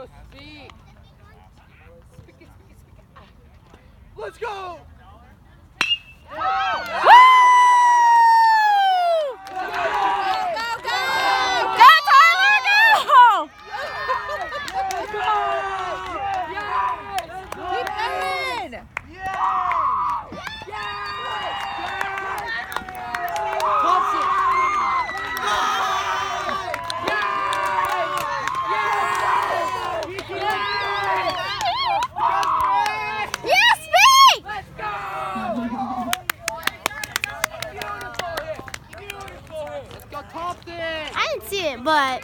go, speak. Speak it, speak it, speak it. Ah. Let's go. Yeah! I didn't see it, but